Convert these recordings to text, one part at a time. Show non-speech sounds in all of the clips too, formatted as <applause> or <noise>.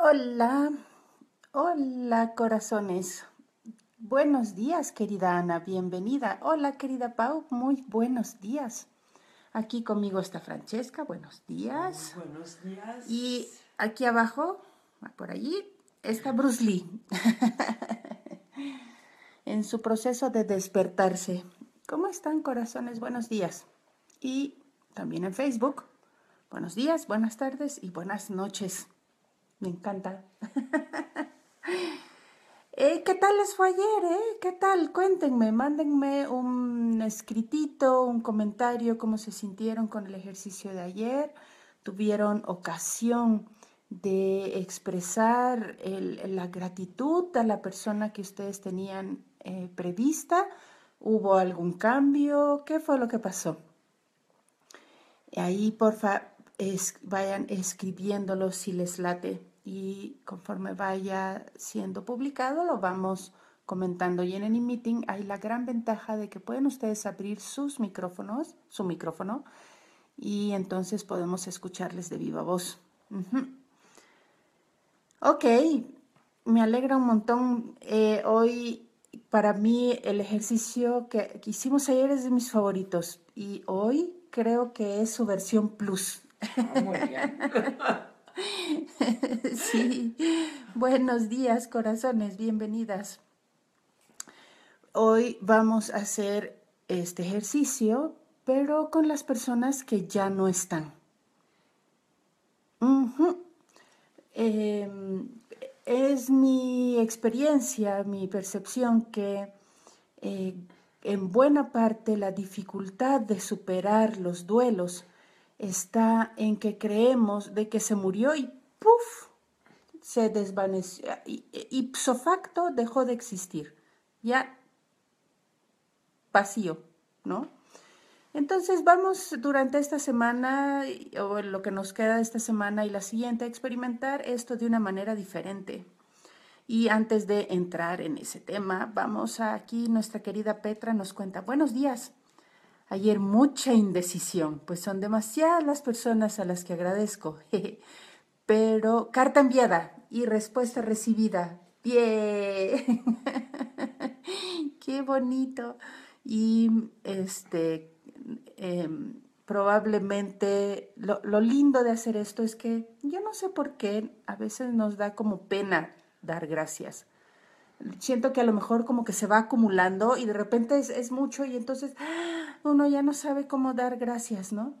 Hola, hola corazones. Buenos días, querida Ana, bienvenida. Hola, querida Pau, muy buenos días. Aquí conmigo está Francesca, buenos días. buenos días. Y aquí abajo, por allí, está Bruce Lee. <laughs> en su proceso de despertarse. ¿Cómo están, corazones? Buenos días. Y también en Facebook. Buenos días, buenas tardes y buenas noches. Me encanta. <laughs> Eh, ¿Qué tal les fue ayer? Eh? ¿Qué tal? Cuéntenme, mándenme un escritito, un comentario, cómo se sintieron con el ejercicio de ayer. ¿Tuvieron ocasión de expresar la gratitud a la persona que ustedes tenían eh, prevista? ¿Hubo algún cambio? ¿Qué fue lo que pasó? Ahí, vayan escribiéndolo si les late y conforme vaya siendo publicado lo vamos comentando. Y en el meeting hay la gran ventaja de que pueden ustedes abrir sus micrófonos, su micrófono, y entonces podemos escucharles de viva voz. Ok, me alegra un montón. Eh, hoy, para mí, el ejercicio que hicimos ayer es de mis favoritos y hoy creo que es su versión plus. Ah, muy bien. <laughs> sí, buenos días, corazones, bienvenidas. Hoy vamos a hacer este ejercicio, pero con las personas que ya no están. Em, es mi experiencia, mi percepción que eh, en buena parte la dificultad de superar los duelos está en que creemos de que se murió y ¡puf! se desvaneció, ipso facto dejó de existir, ya vacío, ¿no? Entonces vamos durante esta semana, o lo que nos queda de esta semana y la siguiente, a experimentar esto de una manera diferente. Y antes de entrar en ese tema, vamos a aquí, nuestra querida Petra nos cuenta, buenos días. Ayer mucha indecisión, pues son demasiadas las personas a las que agradezco. <laughs> Pero carta enviada y respuesta recibida. Bien. <laughs> Qué bonito. Y este, em, probablemente lo, lo lindo de hacer esto es que yo no sé por qué a veces nos da como pena dar gracias siento que a lo mejor como que se va acumulando y de repente es, mucho y entonces uno ya no sabe cómo dar gracias, ¿no?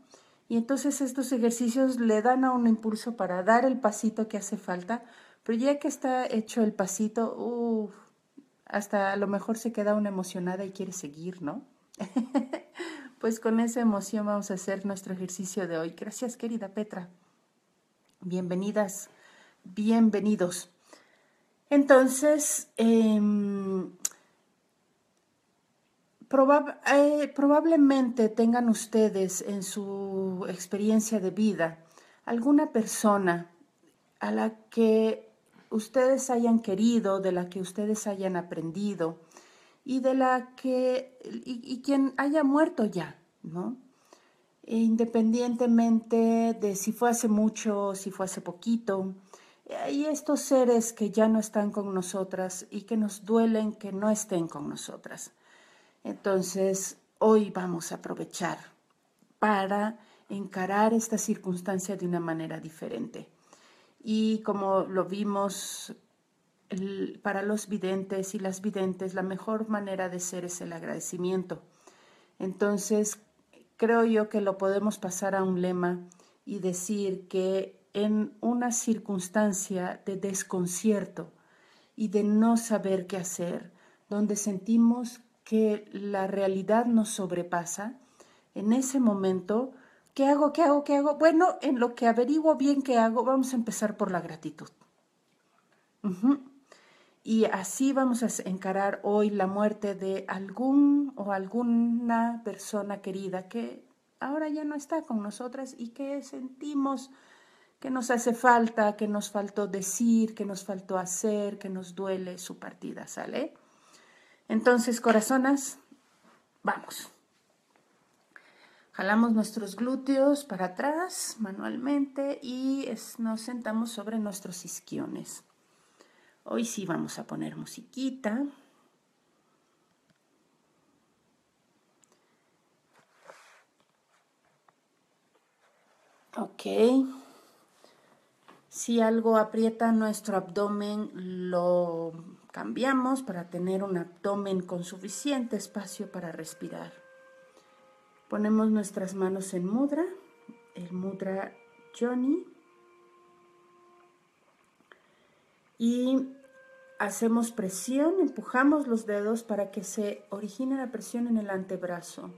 Y entonces estos ejercicios le dan a un impulso para dar el pasito que hace falta, pero ya que está hecho el pasito, hasta a lo mejor se queda una emocionada y quiere seguir, ¿no? <laughs> pues con esa emoción vamos a hacer nuestro ejercicio de hoy. Gracias, querida Petra. Bienvenidas, bienvenidos. Entonces, eh, probablemente tengan ustedes en su experiencia de vida alguna persona a la que ustedes hayan querido, de la que ustedes hayan aprendido y de la que, y, quien haya muerto ya, ¿no? E independientemente de si fue hace mucho, si fue hace poquito, y estos seres que ya no están con nosotras y que nos duelen que no estén con nosotras. Entonces, hoy vamos a aprovechar para encarar esta circunstancia de una manera diferente. Y como lo vimos para los videntes y las videntes, la mejor manera de ser es el agradecimiento. Entonces, creo yo que lo podemos pasar a un lema y decir que en una circunstancia de desconcierto y de no saber qué hacer, donde sentimos que la realidad nos sobrepasa, en ese momento, ¿qué hago? ¿Qué hago? ¿Qué hago? Bueno, en lo que averiguo bien qué hago, vamos a empezar por la gratitud. Y así vamos a encarar hoy la muerte de algún o alguna persona querida que ahora ya no está con nosotras y que sentimos que nos hace falta, que nos faltó decir, que nos faltó hacer, que nos duele su partida, ¿sale? Entonces, corazonas, vamos. Jalamos nuestros glúteos para atrás manualmente y nos sentamos sobre nuestros isquiones. Hoy sí vamos a poner musiquita. Ok. Si algo aprieta nuestro abdomen, lo cambiamos para tener un abdomen con suficiente espacio para respirar. Ponemos nuestras manos en mudra, el mudra Johnny. Y hacemos presión, empujamos los dedos para que se origine la presión en el antebrazo.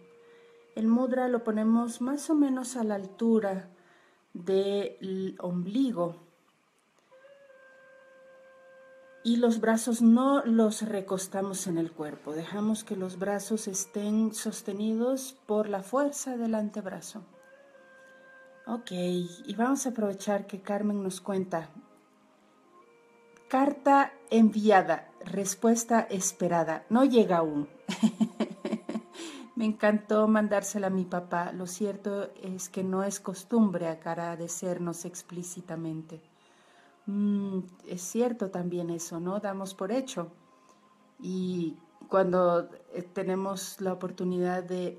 El mudra lo ponemos más o menos a la altura del ombligo. Y los brazos no los recostamos en el cuerpo, dejamos que los brazos estén sostenidos por la fuerza del antebrazo. Ok, y vamos a aprovechar que Carmen nos cuenta. Carta enviada, respuesta esperada. No llega aún. <laughs> Me encantó mandársela a mi papá. Lo cierto es que no es costumbre agradecernos explícitamente. Mm, es cierto también eso, ¿no? Damos por hecho. Y cuando eh, tenemos la oportunidad de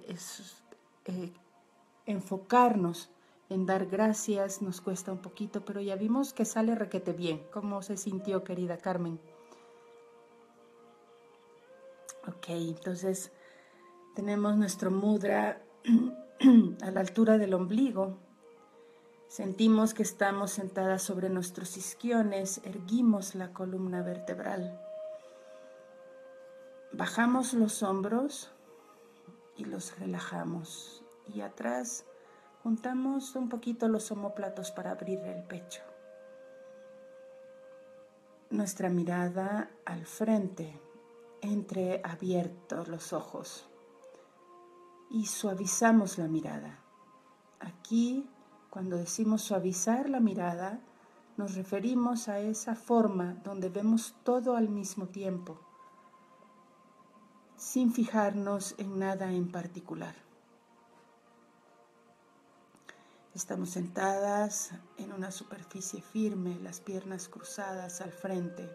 eh, enfocarnos en dar gracias, nos cuesta un poquito, pero ya vimos que sale requete bien. ¿Cómo se sintió, querida Carmen? Ok, entonces tenemos nuestro mudra <clears throat> a la altura del ombligo. Sentimos que estamos sentadas sobre nuestros isquiones, erguimos la columna vertebral. Bajamos los hombros y los relajamos. Y atrás juntamos un poquito los omóplatos para abrir el pecho. Nuestra mirada al frente, entre abiertos los ojos y suavizamos la mirada. Aquí, cuando decimos suavizar la mirada, nos referimos a esa forma donde vemos todo al mismo tiempo, sin fijarnos en nada en particular. Estamos sentadas en una superficie firme, las piernas cruzadas al frente,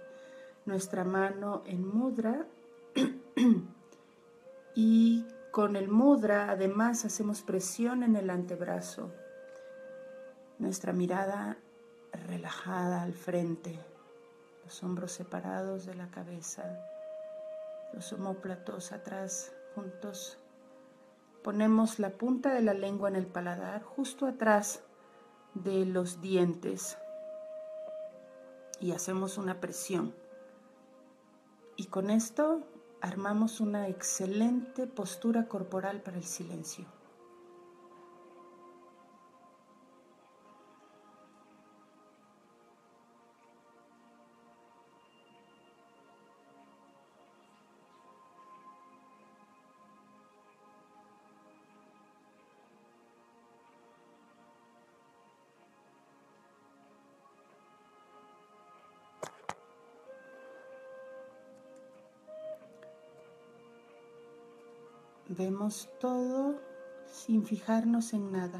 nuestra mano en mudra <clears throat> y con el mudra además hacemos presión en el antebrazo. Nuestra mirada relajada al frente, los hombros separados de la cabeza, los homóplatos atrás juntos. Ponemos la punta de la lengua en el paladar justo atrás de los dientes y hacemos una presión. Y con esto armamos una excelente postura corporal para el silencio. Vemos todo sin fijarnos en nada.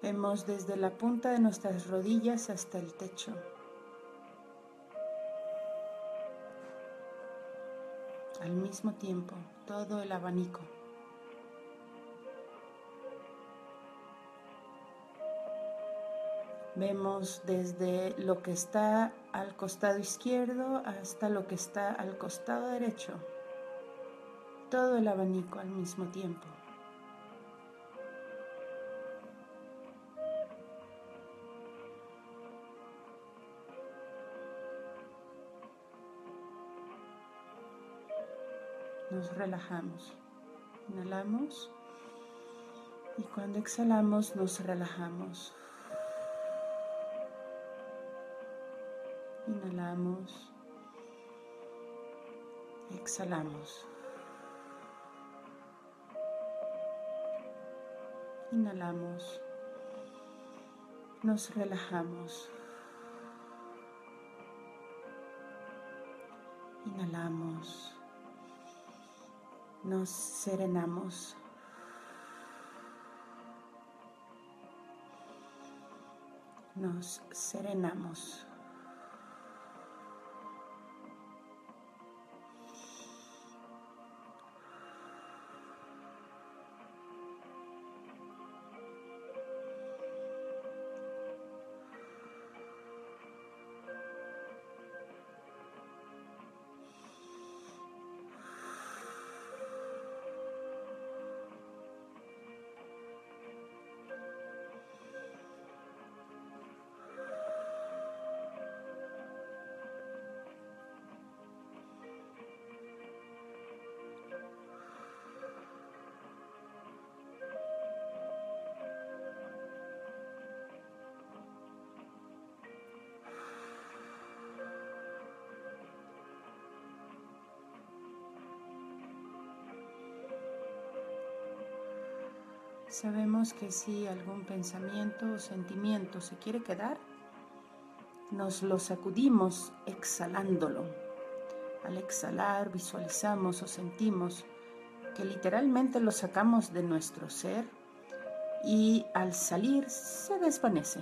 Vemos desde la punta de nuestras rodillas hasta el techo. Al mismo tiempo, todo el abanico. Vemos desde lo que está al costado izquierdo hasta lo que está al costado derecho. Todo el abanico al mismo tiempo. Nos relajamos. Inhalamos y cuando exhalamos nos relajamos. Inhalamos. Exhalamos. Inhalamos. Nos relajamos. Inhalamos. nos serenamos. Nos serenamos. Sabemos que si algún pensamiento o sentimiento se quiere quedar, nos lo sacudimos exhalándolo. Al exhalar visualizamos o sentimos que literalmente lo sacamos de nuestro ser y al salir se desvanece.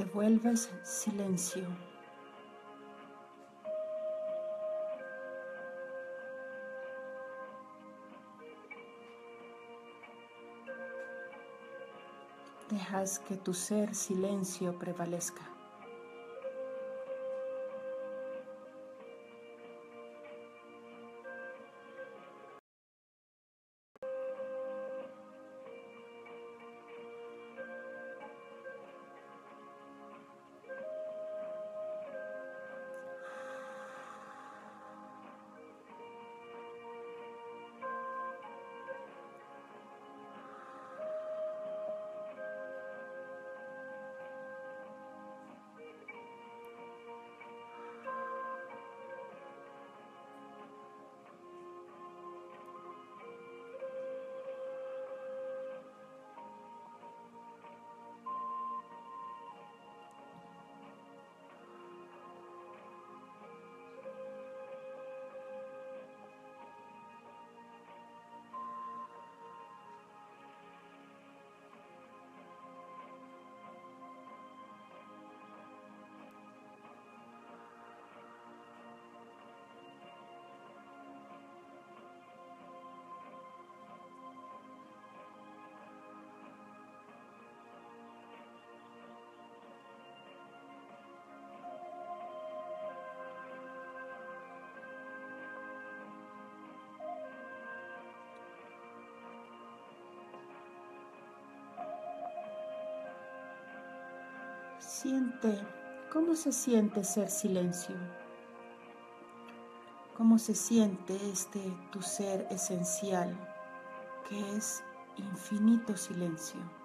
Te vuelves silencio. Dejas que tu ser silencio prevalezca. Siente cómo se siente ser silencio. Cómo se siente este tu ser esencial, que es infinito silencio.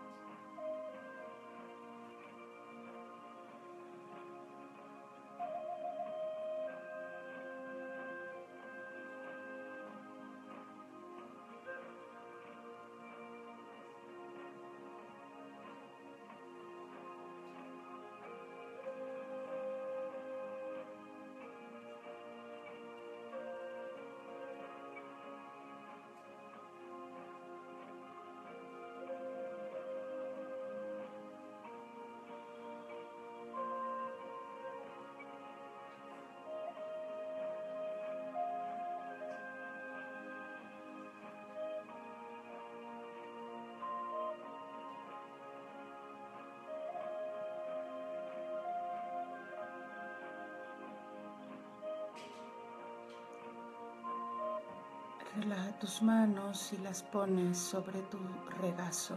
Relaja tus manos y las pones sobre tu regazo.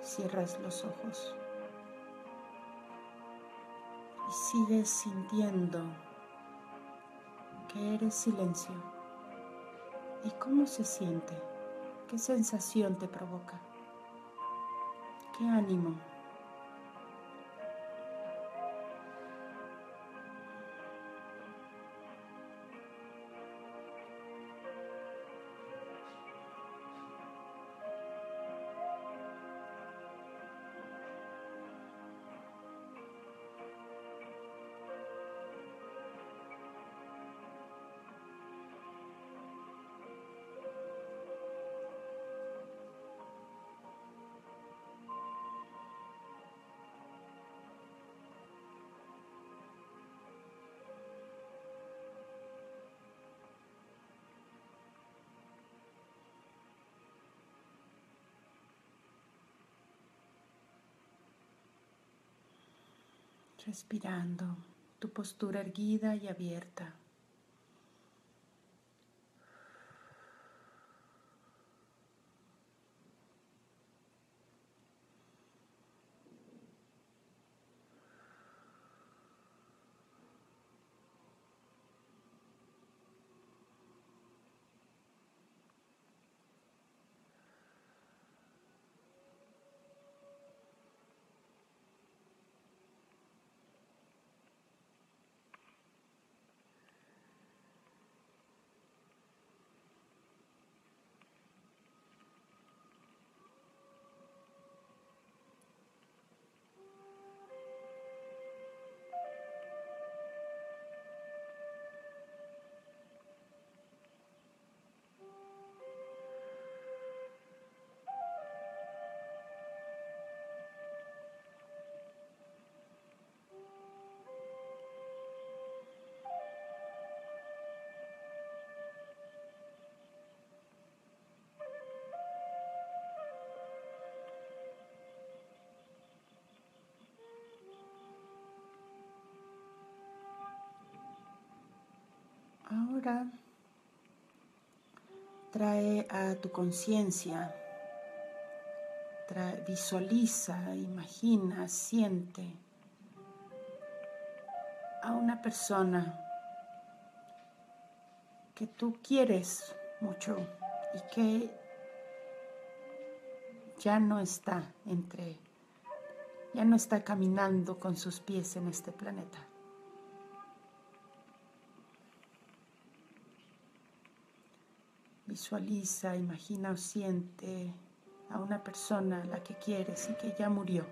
Cierras los ojos. Y sigues sintiendo que eres silencio. ¿Y cómo se siente? ¿Qué sensación te provoca? ¿Qué ánimo? Respirando tu postura erguida y abierta. Trae a tu conciencia, visualiza, imagina, siente a una persona que tú quieres mucho y que ya no está entre, ya no está caminando con sus pies en este planeta. Visualiza, imagina o siente a una persona a la que quieres y que ya murió.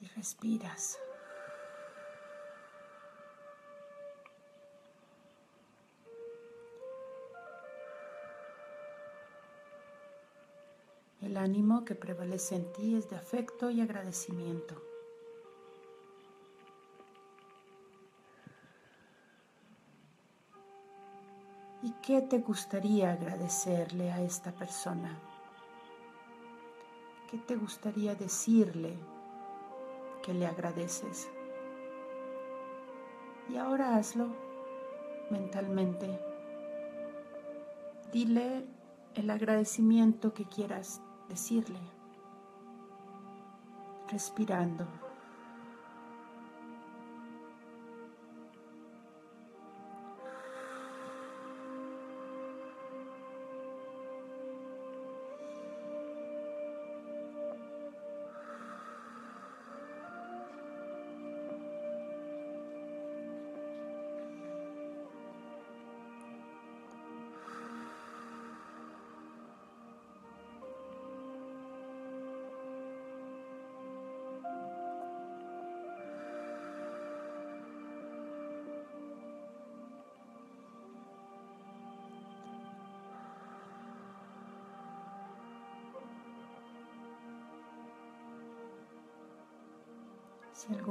Y respiras. Ánimo que prevalece en ti es de afecto y agradecimiento. ¿Y qué te gustaría agradecerle a esta persona? ¿Qué te gustaría decirle que le agradeces? Y ahora hazlo mentalmente. Dile el agradecimiento que quieras decirle, respirando.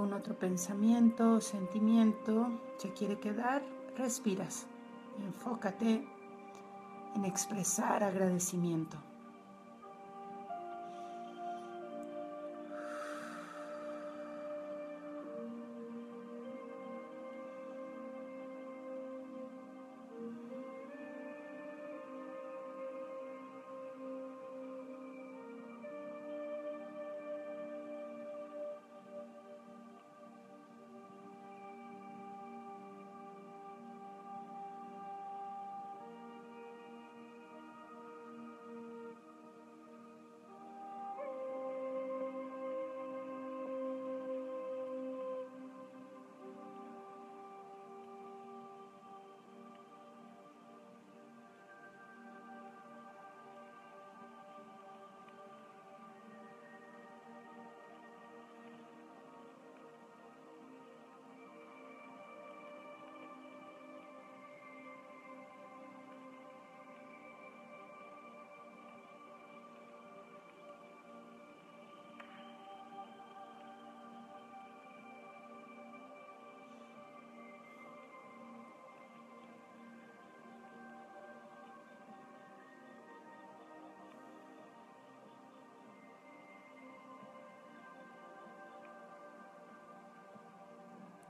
Algún otro pensamiento o sentimiento se quiere quedar, respiras enfócate en expresar agradecimiento.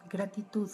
Gratitud.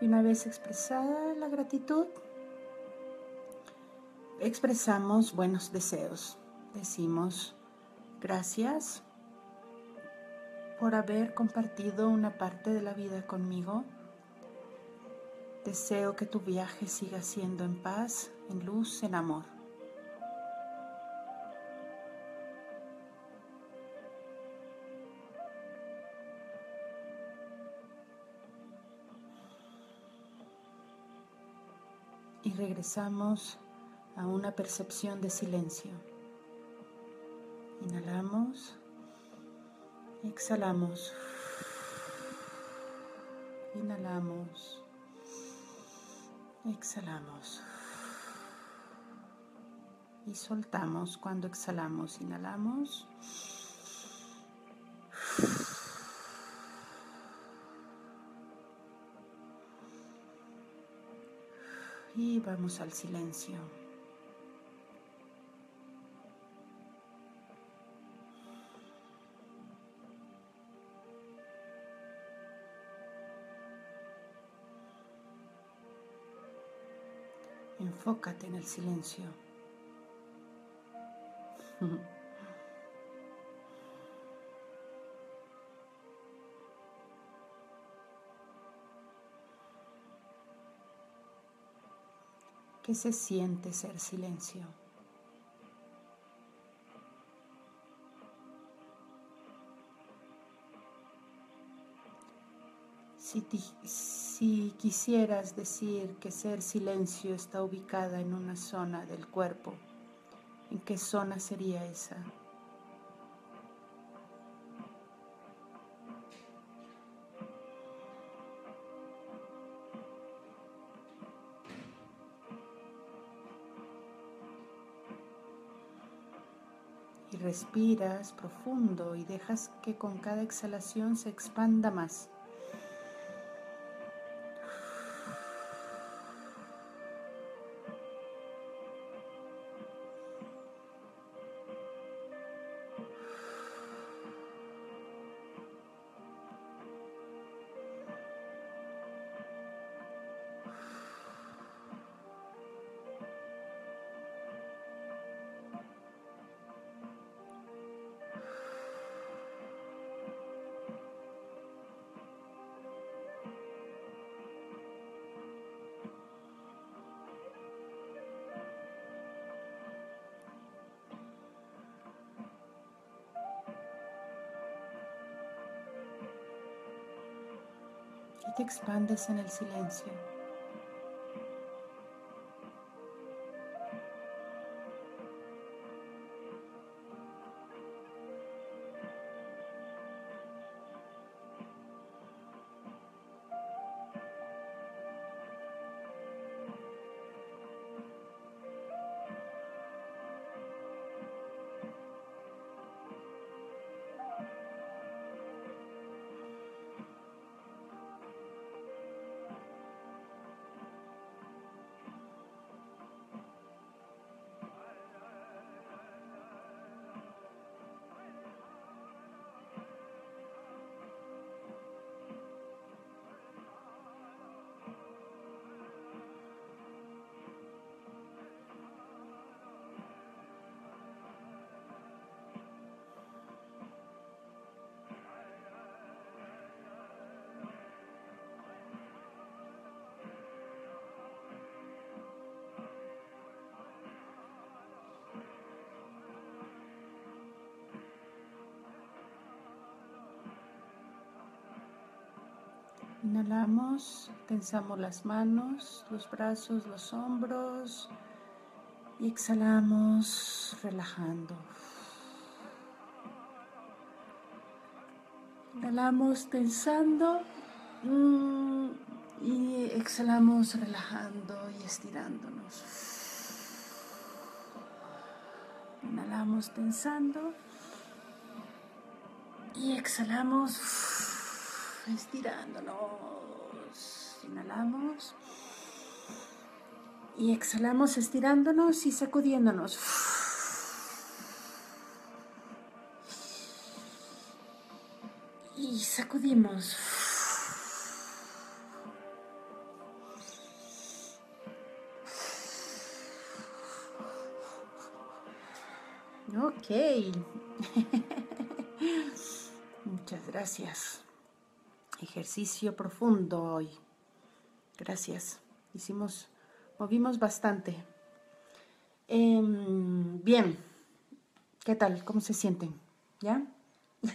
Y una vez expresada la gratitud, expresamos buenos deseos. Decimos gracias por haber compartido una parte de la vida conmigo. Deseo que tu viaje siga siendo en paz, en luz, en amor. Y regresamos a una percepción de silencio. Inhalamos, exhalamos, inhalamos, exhalamos y soltamos cuando exhalamos, inhalamos. Vamos al silencio. Enfócate en el silencio. <laughs> ¿Qué se siente ser silencio? Si, si, quisieras decir que ser silencio está ubicada en una zona del cuerpo, ¿en qué zona sería esa? Respiras profundo y dejas que con cada exhalación se expanda más. Y te expandes en el silencio. Inhalamos, tensamos las manos, los brazos, los hombros y exhalamos relajando. Inhalamos tensando mm, y exhalamos relajando y estirándonos. Inhalamos tensando y exhalamos estirándonos. Inhalamos. Y exhalamos estirándonos y sacudiéndonos. Y sacudimos. Ok. <laughs> Muchas gracias. Ejercicio profundo hoy. Gracias. Hicimos, movimos bastante. Em, bien. ¿Qué tal? ¿Cómo se sienten? ¿Ya? <laughs>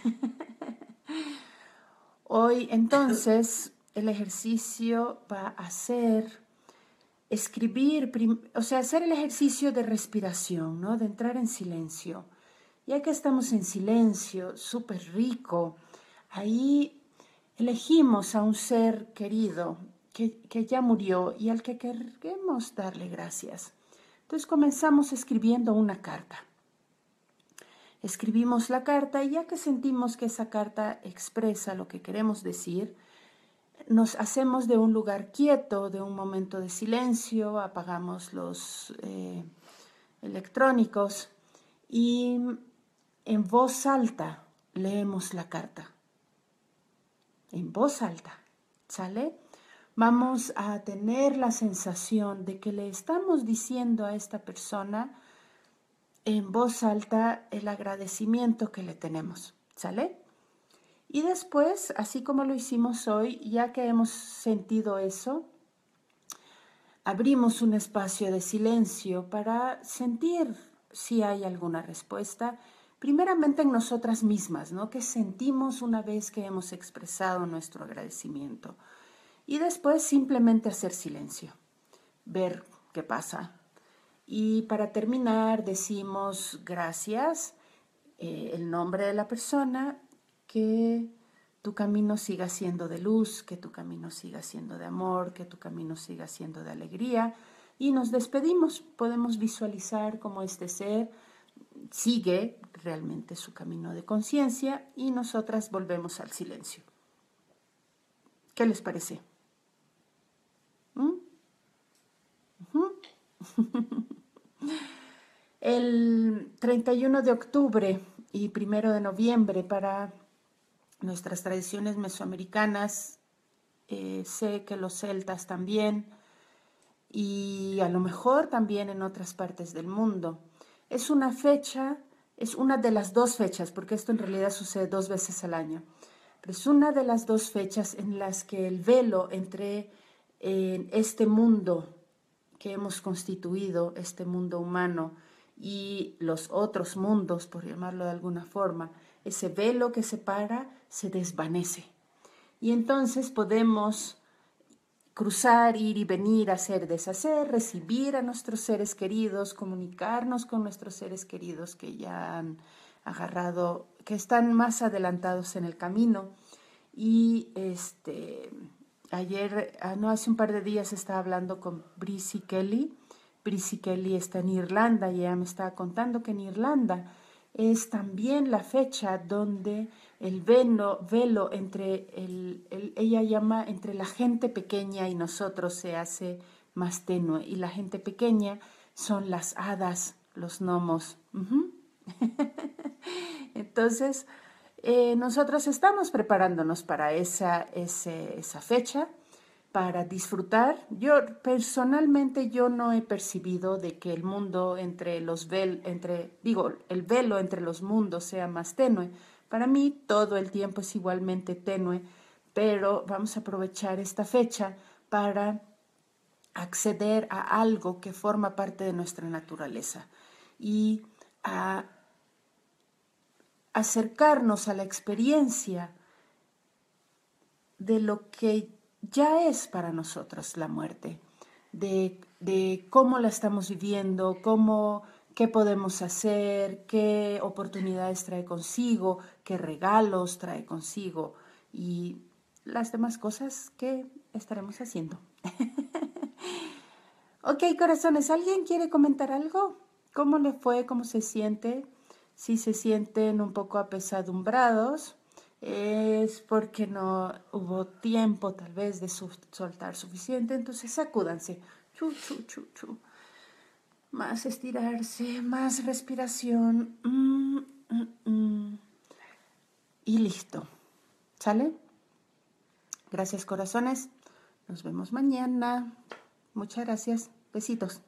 hoy entonces el ejercicio va a ser escribir, o sea, hacer el ejercicio de respiración, ¿no? De entrar en silencio. Ya que estamos en silencio, súper rico, ahí elegimos a un ser querido que, ya murió y al que queremos darle gracias. Entonces comenzamos escribiendo una carta. Escribimos la carta y ya que sentimos que esa carta expresa lo que queremos decir, nos hacemos de un lugar quieto, de un momento de silencio, apagamos los eh, electrónicos y en voz alta leemos la carta en voz alta, ¿sale? Vamos a tener la sensación de que le estamos diciendo a esta persona en voz alta el agradecimiento que le tenemos, ¿sale? Y después, así como lo hicimos hoy, ya que hemos sentido eso, abrimos un espacio de silencio para sentir si hay alguna respuesta primeramente en nosotras mismas, ¿no? Que sentimos una vez que hemos expresado nuestro agradecimiento. Y después simplemente hacer silencio, ver qué pasa. Y para terminar decimos gracias, eh, el nombre de la persona, que tu camino siga siendo de luz, que tu camino siga siendo de amor, que tu camino siga siendo de alegría. Y nos despedimos, podemos visualizar cómo este ser sigue realmente su camino de conciencia y nosotras volvemos al silencio. ¿Qué les parece? ¿Mm? <laughs> El 31 de octubre y 1 de noviembre para nuestras tradiciones mesoamericanas, eh, sé que los celtas también y a lo mejor también en otras partes del mundo es una fecha, es una de las dos fechas, porque esto en realidad sucede dos veces al año, es una de las dos fechas en las que el velo entre en este mundo que hemos constituido, este mundo humano, y los otros mundos, por llamarlo de alguna forma, ese velo que separa se desvanece. Y entonces podemos cruzar, ir y venir, hacer, deshacer, recibir a nuestros seres queridos, comunicarnos con nuestros seres queridos que ya han agarrado, que están más adelantados en el camino. Y este, ayer, ah, no hace un par de días estaba hablando con Brissy Kelly. Brissy Kelly está en Irlanda y ella me estaba contando que en Irlanda es también la fecha donde el velo, velo entre el, ella llama entre la gente pequeña y nosotros se hace más tenue y la gente pequeña son las hadas, los gnomos. <laughs> Entonces, eh, nosotros estamos preparándonos para esa, esa fecha para disfrutar. Yo personalmente yo no he percibido de que el mundo entre los vel, entre digo, el velo entre los mundos sea más tenue. Para mí todo el tiempo es igualmente tenue, pero vamos a aprovechar esta fecha para acceder a algo que forma parte de nuestra naturaleza y a acercarnos a la experiencia de lo que ya es para nosotros la muerte, de, cómo la estamos viviendo, cómo, qué podemos hacer, qué oportunidades trae consigo, qué regalos trae consigo y las demás cosas que estaremos haciendo. <laughs> ok, corazones, ¿alguien quiere comentar algo? ¿Cómo le fue? ¿Cómo se siente? Si se sienten un poco apesadumbrados, es porque no hubo tiempo tal vez de soltar suficiente, entonces sacúdanse. Chu, chu, chu, chu. Más estirarse, más respiración. Mm, mm, mm. Y listo. ¿Sale? Gracias corazones. Nos vemos mañana. Muchas gracias. Besitos.